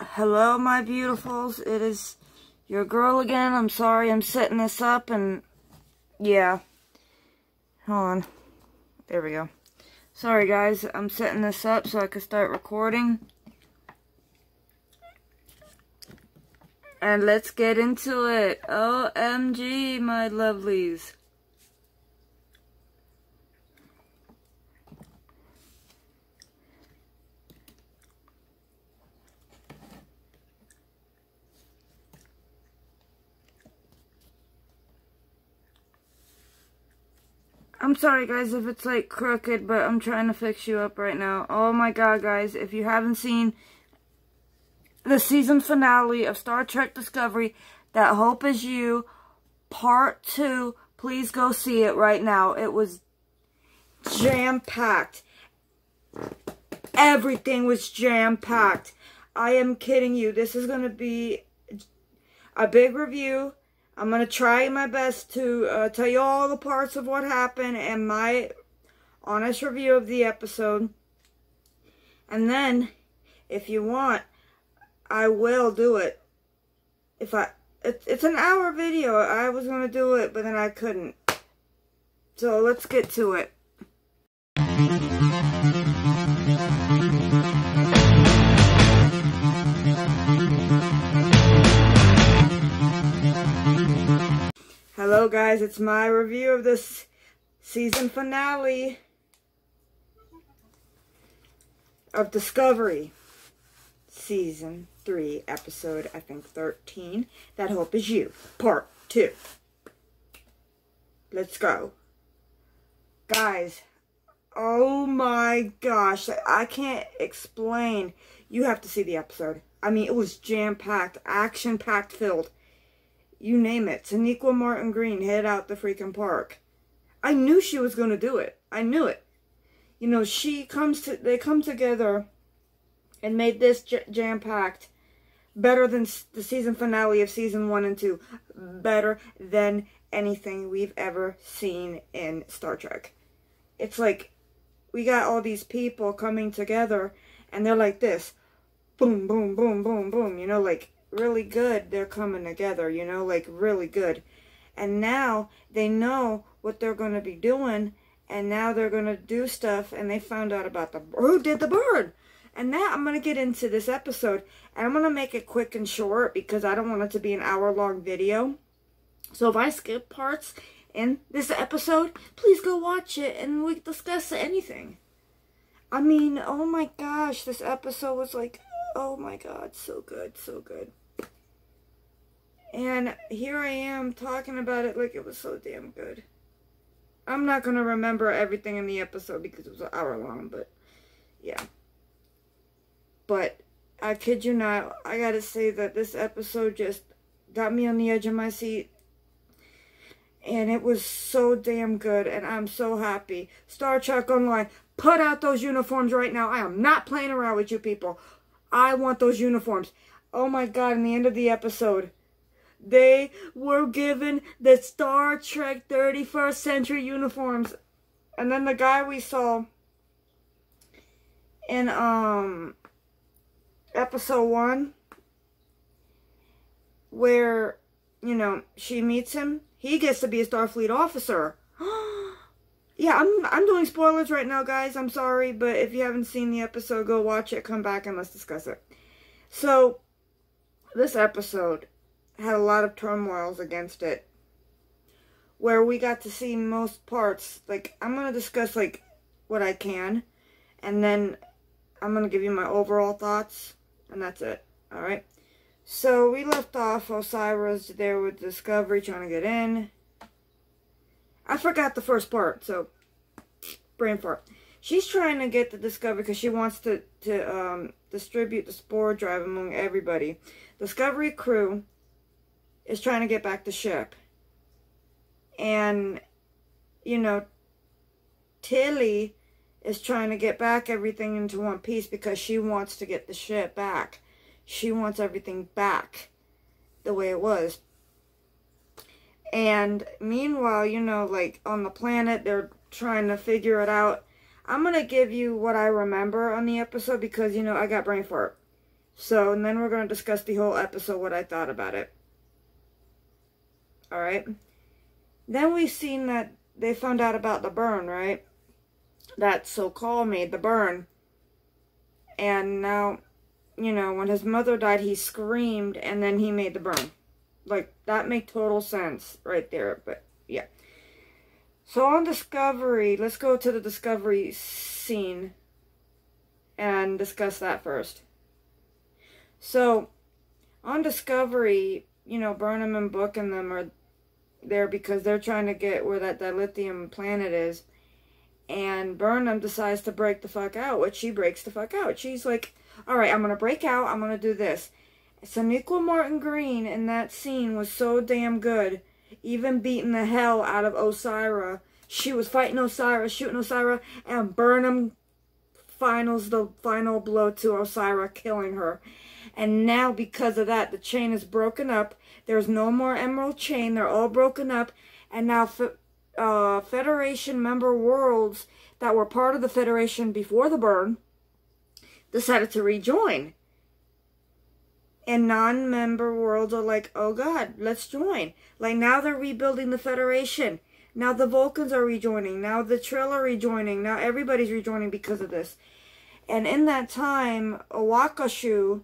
hello, my beautifuls. It is your girl again. I'm sorry I'm setting this up and yeah. Hold on. There we go. Sorry, guys. I'm setting this up so I can start recording. And let's get into it. OMG, my lovelies. I'm sorry guys if it's like crooked, but I'm trying to fix you up right now. Oh my god guys, if you haven't seen the season finale of Star Trek Discovery, That Hope Is You, Part 2, please go see it right now. It was jam-packed. Everything was jam-packed. I am kidding you. This is going to be a big review I'm going to try my best to uh, tell you all the parts of what happened and my honest review of the episode. And then, if you want, I will do it. If I, it, it's an hour video. I was going to do it, but then I couldn't. So let's get to it. Hello guys, it's my review of this season finale of Discovery. Season 3, episode, I think, 13. That Hope Is You, part 2. Let's go. Guys, oh my gosh, I can't explain. You have to see the episode. I mean, it was jam-packed, action-packed filled you name it. Sonequa Martin Green hit out the freaking park. I knew she was going to do it. I knew it. You know, she comes to, they come together and made this jam-packed better than the season finale of season one and two. Better than anything we've ever seen in Star Trek. It's like, we got all these people coming together and they're like this. Boom, boom, boom, boom, boom. You know, like, really good they're coming together, you know, like really good. And now they know what they're going to be doing and now they're going to do stuff and they found out about the who did the bird. And now I'm going to get into this episode and I'm going to make it quick and short because I don't want it to be an hour long video. So if I skip parts in this episode, please go watch it and we discuss anything. I mean, oh my gosh, this episode was like, oh my god, so good, so good. And here I am talking about it like it was so damn good. I'm not going to remember everything in the episode because it was an hour long, but yeah. But I kid you not, I got to say that this episode just got me on the edge of my seat. And it was so damn good, and I'm so happy. Star Trek Online, put out those uniforms right now. I am not playing around with you people. I want those uniforms. Oh my god, in the end of the episode, they were given the Star Trek 31st Century uniforms. And then the guy we saw in um episode 1 where, you know, she meets him, he gets to be a Starfleet officer. yeah, I'm I'm doing spoilers right now, guys. I'm sorry, but if you haven't seen the episode, go watch it, come back and let's discuss it. So, this episode had a lot of turmoils against it. Where we got to see most parts. Like, I'm going to discuss, like, what I can. And then I'm going to give you my overall thoughts. And that's it. Alright? So, we left off Osyraa there with Discovery trying to get in. I forgot the first part, so brain fart. She's trying to get the Discovery because she wants to, to um, distribute the spore drive among everybody. Discovery crew is trying to get back the ship. And, you know, Tilly is trying to get back everything into one piece because she wants to get the ship back. She wants everything back the way it was. And meanwhile, you know, like on the planet, they're trying to figure it out. I'm going to give you what I remember on the episode because, you know, I got brain fart. So, and then we're going to discuss the whole episode, what I thought about it. Alright? Then we seen that they found out about the burn, right? That so-called made the burn. And now, you know, when his mother died, he screamed and then he made the burn. Like, that make total sense right there. But, yeah. So on Discovery, let's go to the Discovery scene and discuss that first. So, on Discovery, you know, Burnham and Book and them are there because they're trying to get where that dilithium planet is. And Burnham decides to break the fuck out, which she breaks the fuck out. She's like, alright, I'm going to break out, I'm going to do this. Sonequa Martin Green in that scene was so damn good, even beating the hell out of Osyraa. She was fighting Osyraa, shooting Osyraa, and Burnham finals the final blow to Osyraa, killing her. And now, because of that, the chain is broken up. There's no more Emerald Chain. They're all broken up. And now, uh, Federation member worlds that were part of the Federation before the burn decided to rejoin. And non-member worlds are like, oh god, let's join. Like now they're rebuilding the Federation. Now the Vulcans are rejoining. Now the Trill are rejoining. Now everybody's rejoining because of this. And in that time, Owakashu,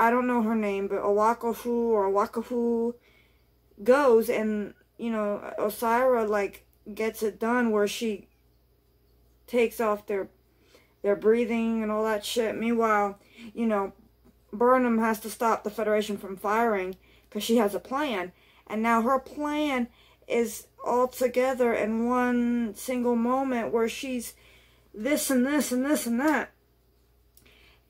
I don't know her name, but Owakafu or Owakafu goes and, you know, Osyraa, like, gets it done where she takes off their their breathing and all that shit. Meanwhile, you know, Burnham has to stop the Federation from firing because she has a plan. And now her plan is all together in one single moment where she's this and this and this and that.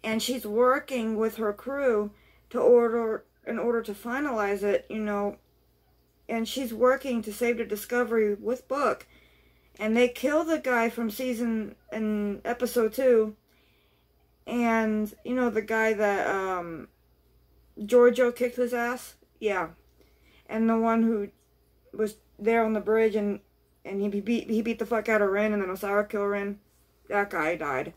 And she's working with her crew to order in order to finalize it, you know. And she's working to save the Discovery with Book. And they kill the guy from season in episode two. And you know the guy that um Georgiou kicked his ass? Yeah. And the one who was there on the bridge and and he beat he beat the fuck out of Rin and then Osyraa killed Rin. That guy died.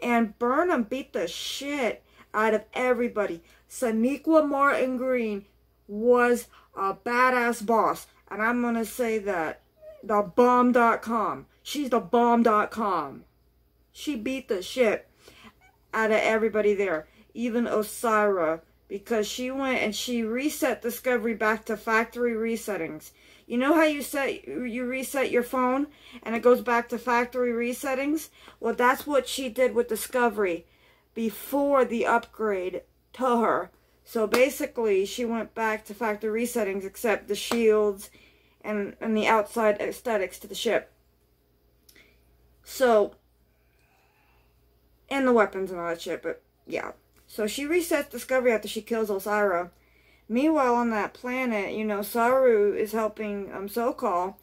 And Burnham beat the shit out of everybody. Sonequa Martin Green was a badass boss. And I'm going to say that. The bomb.com. She's the bomb.com. She beat the shit out of everybody there. Even Osyraa. Because she went and she reset Discovery back to factory resettings. You know how you set you reset your phone and it goes back to factory resettings? Well, that's what she did with Discovery before the upgrade to her. So basically, she went back to factory resettings except the shields and, and the outside aesthetics to the ship. So, and the weapons and all that shit, but yeah. So she resets Discovery after she kills Osyraa. Meanwhile, on that planet, you know, Saru is helping um, Su'Kal.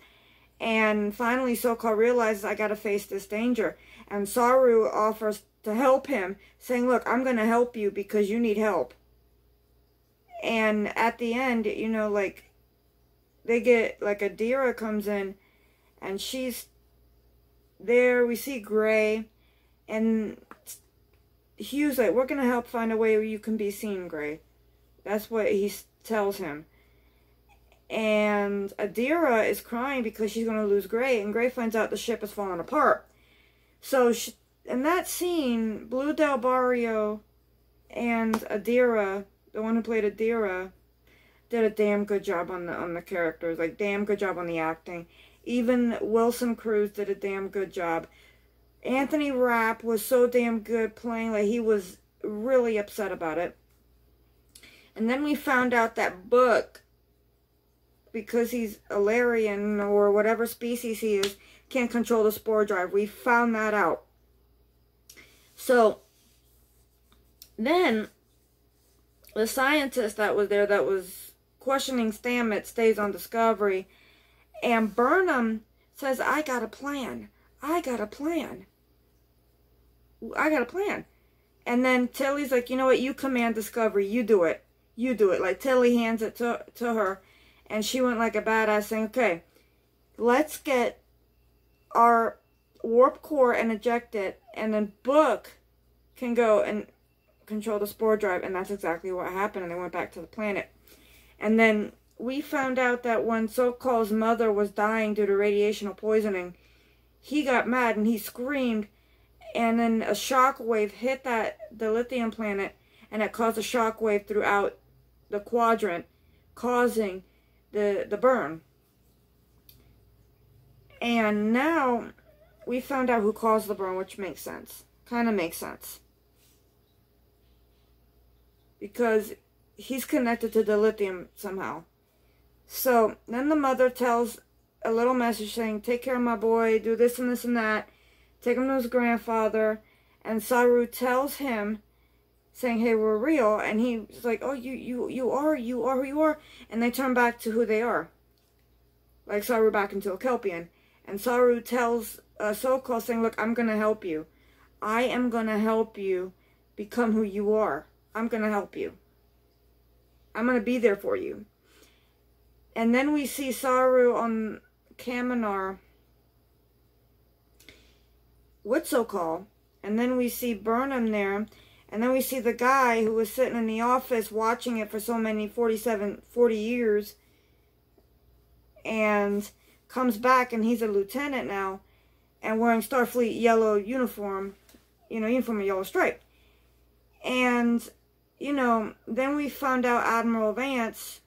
And finally, Su'Kal realizes, I gotta face this danger. And Saru offers to help him, saying, look, I'm gonna help you because you need help. And at the end, you know, like, they get, like, Adira comes in, and she's there. We see Gray, and Hugh's like, we're gonna help find a way where you can be seen, Gray. That's what he tells him. And Adira is crying because she's going to lose Gray, and Gray finds out the ship is falling apart. So, she, in that scene, Blu Del Barrio and Adira, the one who played Adira, did a damn good job on the on the characters. Like, damn good job on the acting. Even Wilson Cruz did a damn good job. Anthony Rapp was so damn good playing, like, he was really upset about it. And then we found out that Book, because he's Illyrian or whatever species he is, can't control the spore drive. We found that out. So, then, the scientist that was there that was questioning Stamets stays on Discovery. And Burnham says, I got a plan. I got a plan. I got a plan. And then Tilly's like, you know what? You command Discovery. You do it you do it. Like Tilly hands it to, to her and she went like a badass saying, okay, let's get our warp core and eject it and then book can go and control the spore drive, and that's exactly what happened, and they went back to the planet. And then we found out that when Su'Kal's mother was dying due to radiational poisoning, he got mad and he screamed, and then a shock wave hit that dilithium planet, and it caused a shock wave throughout the quadrant, causing the the burn. And now we found out who caused the burn, which makes sense. Kind of makes sense. Because he's connected to the lithium somehow. So then the mother tells a little message saying, Take care of my boy, do this and this and that. Take him to his grandfather. And Saru tells him, saying, Hey, we're real. And he's like, Oh, you, you, you are, you are who you are. And they turn back to who they are. Like Saru back into a Kelpian. And Saru tells uh, Su'Kal, saying, Look, I'm to help you. I am to help you become who you are. I'm to help you. I'm to be there for you. And then we see Saru on Kaminar with Su'Kal. And then we see Burnham there. And then we see the guy who was sitting in the office watching it for so many 47, 40 years. And comes back and he's a lieutenant now. And wearing Starfleet yellow uniform. You know, uniform of yellow stripe. And, you know, then we found out Admiral Vance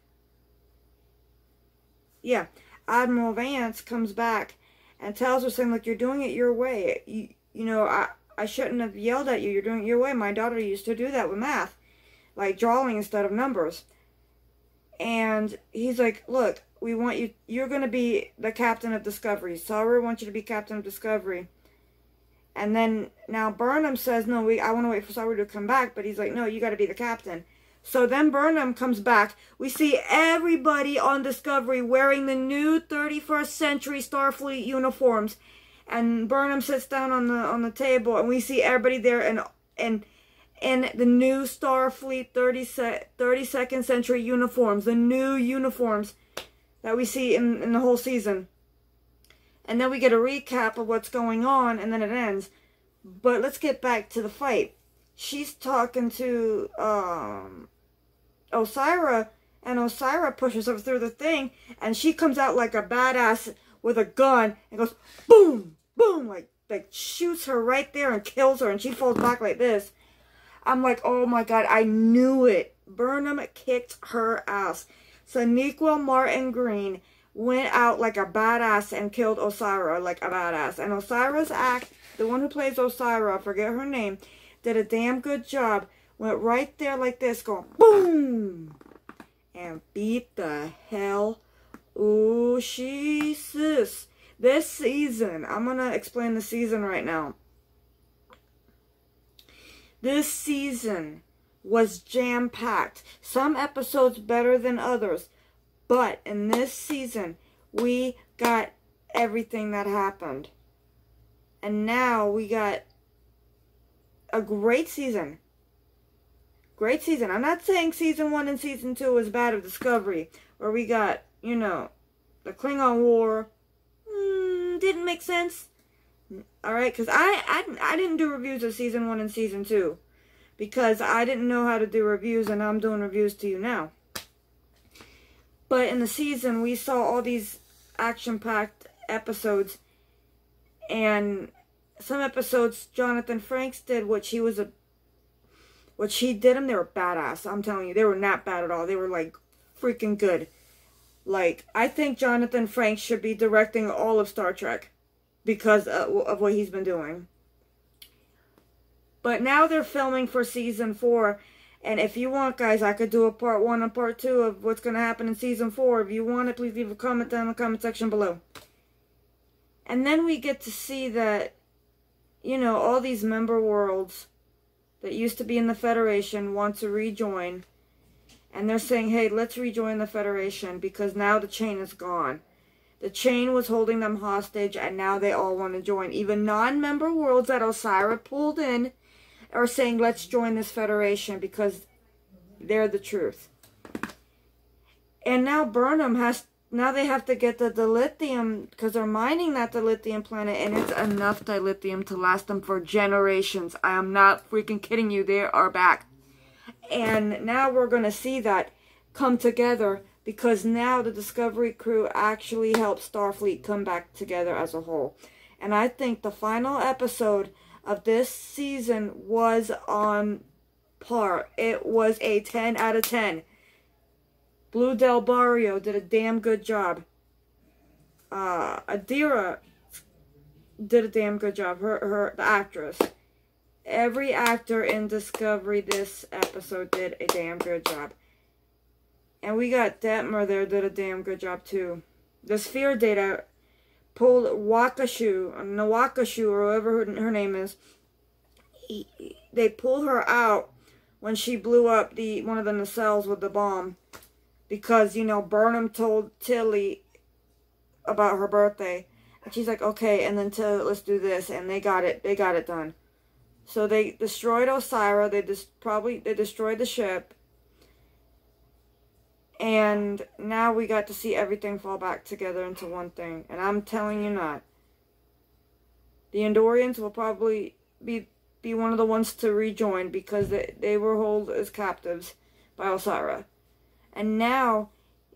yeah, Admiral Vance comes back and tells her saying, look, you're doing it your way. You, you know, I, I shouldn't have yelled at you. You're doing it your way. My daughter used to do that with math, like drawing instead of numbers. And he's like, look, we want you, you're going to be the captain of Discovery. Saru wants you to be captain of Discovery. And then now Burnham says, no, we, I want to wait for Saru to come back. But he's like, no, you got to be the captain. So then Burnham comes back. We see everybody on Discovery wearing the new 31st century Starfleet uniforms. And Burnham sits down on the on the table and we see everybody there and and in the new Starfleet 30 32nd century uniforms, the new uniforms that we see in, in the whole season. And then we get a recap of what's going on and then it ends. But let's get back to the fight. She's talking to um Osyraa, and Osyraa pushes her through the thing, and she comes out like a badass with a gun and goes boom, boom, like like shoots her right there and kills her, and she falls back like this. I'm like, oh my god, I knew it. Burnham kicked her ass. Sonequa Martin Green went out like a badass and killed Osyraa like a badass. And Osyraa's act, the one who plays Osyraa, forget her name, did a damn good job went right there like this, going boom, and beat the hell. Oh, Jesus. This season, I'm going to explain the season right now. This season was jam-packed. Some episodes better than others. But in this season, we got everything that happened. And now we got a great season. Great season. I'm not saying season one and season two was bad of Discovery, where we got, you know, the Klingon War. Mm, didn't make sense. Alright, because I, I, I didn't do reviews of season one and season two. Because I didn't know how to do reviews, and I'm doing reviews to you now. But in the season, we saw all these action-packed episodes. And some episodes, Jonathan Frakes did, which he was a what she did them, they were badass. I'm telling you, they were not bad at all. They were like freaking good. Like, I think Jonathan Frakes should be directing all of Star Trek because of what he's been doing. But now they're filming for season four. And if you want, guys, I could do a part one and part two of what's going to happen in season four. If you want it, please leave a comment down in the comment section below. And then we get to see that, you know, all these member worlds that used to be in the Federation want to rejoin. And they're saying, hey, let's rejoin the Federation because now the chain is gone. The chain was holding them hostage and now they all want to join. Even non-member worlds that Osyraa pulled in are saying, let's join this Federation because they're the truth. And now Burnham has now they have to get the dilithium because they're mining that dilithium planet and it's enough dilithium to last them for generations. I am not freaking kidding you. They are back. And now we're going to see that come together because now the Discovery crew actually helped Starfleet come back together as a whole. And I think the final episode of this season was on par. It was a 10 out of 10. Blu Del Barrio did a damn good job. Uh, Adira did a damn good job. Her, her, the actress. Every actor in Discovery this episode did a damn good job. And we got Detmer there did a damn good job too. The sphere data pulled Wakashu, Nawakashu, or whoever her, name is. He, they pulled her out when she blew up the one of the nacelles with the bomb because you know Burnham told Tilly about her birthday, and she's like, okay, and then Tilly, let's do this, and they got it, they got it done. So they destroyed Osyraa. They just probably they destroyed the ship, and now we got to see everything fall back together into one thing. And I'm telling you not. The Andorians will probably be be one of the ones to rejoin because they, they were held as captives by Osyraa. And now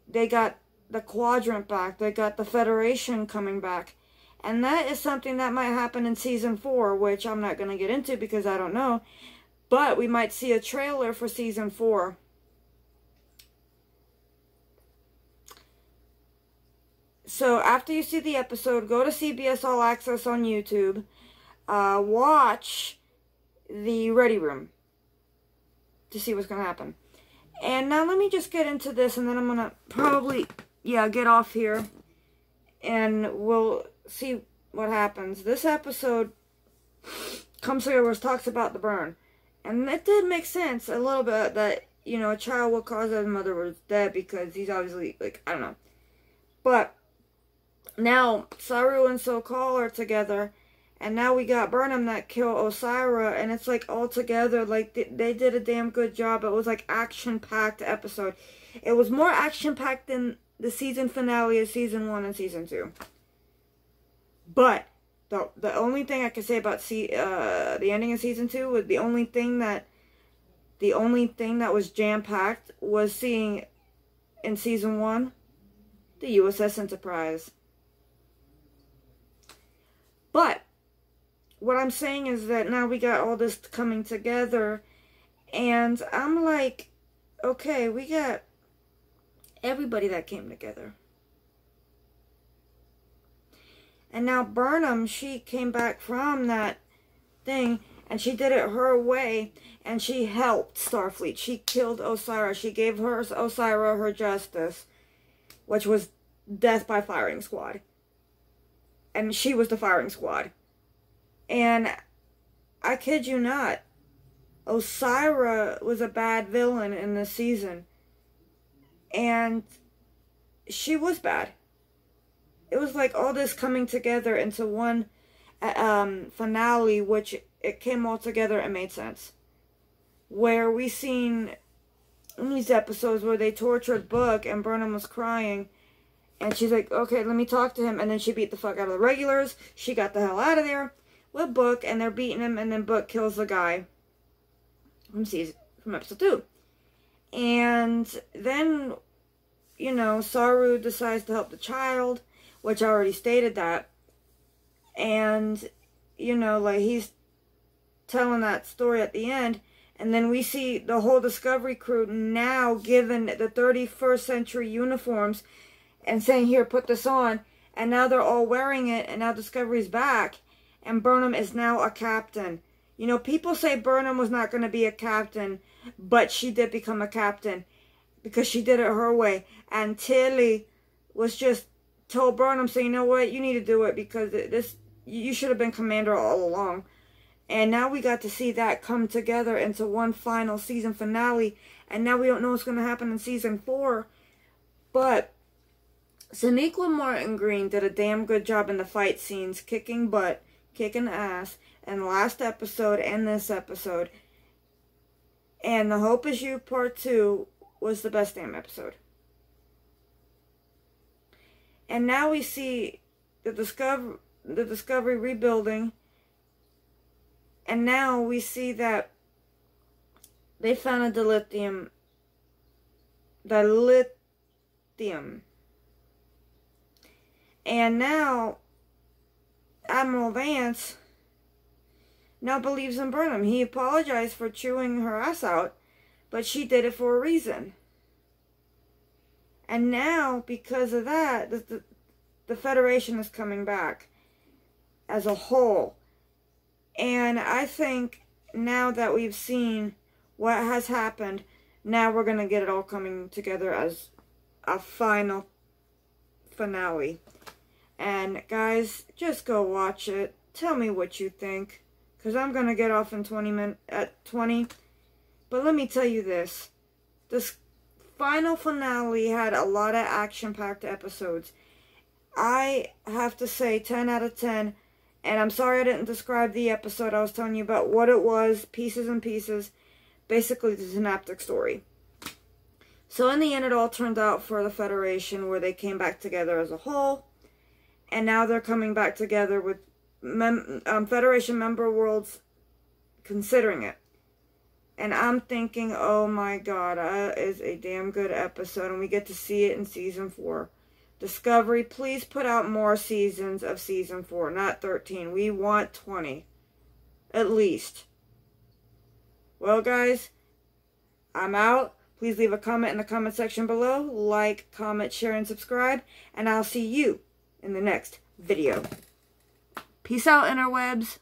they got the quadrant back. They got the Federation coming back. And that is something that might happen in season four, which I'm not going to get into because I don't know. But we might see a trailer for season four. So after you see the episode, go to CBS All Access on YouTube. Uh, watch the Ready Room to see what's going to happen. And now let me just get into this and then I'm going to probably, yeah, get off here. And we'll see what happens. This episode where it talks about the burn. And it did make sense a little bit that, you know, a child will cause his mother was dead because he's obviously, like, I don't know. But now Saru and Su'Kal are together and now we got Burnham that killed Osyraa, and it's like all together, like they, they did a damn good job. It was like action-packed episode. It was more action-packed than the season finale of season one and season two. But the the only thing I can say about see uh the ending of season two was the only thing that the only thing that was jam-packed was seeing in season one the USS Enterprise. But what I'm saying is that now we got all this coming together, and I'm like, okay, we got everybody that came together. And now Burnham, she came back from that thing, and she did it her way, and she helped Starfleet. She killed Osyraa. She gave her Osyraa her justice, which was death by firing squad. And she was the firing squad. And I kid you not, Osyraa was a bad villain in this season. And she was bad. It was like all this coming together into one um, finale, which it came all together and made sense. Where we seen in these episodes where they tortured Book and Burnham was crying. And she's like, okay, let me talk to him. And then she beat the fuck out of the regulars. She got the hell out of there with Book, and they're beating him, and then Book kills the guy from season from episode two. And then, you know, Saru decides to help the child, which I already stated that. And, you know, like he's telling that story at the end. And then we see the whole Discovery crew now given the 31st century uniforms and saying, here, put this on. And now they're all wearing it, and now Discovery's back and Burnham is now a captain. You know, people say Burnham was not going to be a captain, but she did become a captain because she did it her way. And Tilly was just told Burnham, so you know what, you need to do it because this you should have been commander all along. And now we got to see that come together into one final season finale. And now we don't know what's going to happen in season four. But Sonequa Martin Green did a damn good job in the fight scenes, kicking butt kicking ass the last episode and this episode. And The Hope Is You Part 2 was the best damn episode. And now we see the discover the discovery rebuilding. And now we see that they found a dilithium dilithium. And now Admiral Vance now believes in Burnham. He apologized for chewing her ass out, but she did it for a reason. And now, because of that, the, the, Federation is coming back as a whole. And I think now that we've seen what has happened, now we're going to get it all coming together as a final finale. And guys, just go watch it. Tell me what you think. Because I'm going to get off in 20 min at 20. But let me tell you this. This final finale had a lot of action-packed episodes. I have to say 10 out of 10. And I'm sorry I didn't describe the episode. I was telling you about what it was, pieces and pieces. Basically, the synaptic story. So in the end, it all turned out for the Federation where they came back together as a whole. And now they're coming back together with mem um, Federation member worlds considering it. And I'm thinking, oh my god, uh, is a damn good episode. And we get to see it in season 4. Discovery, please put out more seasons of season 4, not 13. We want 20. At least. Well, guys, I'm out. Please leave a comment in the comment section below. Like, comment, share, and subscribe. And I'll see you in the next video. Peace out, interwebs.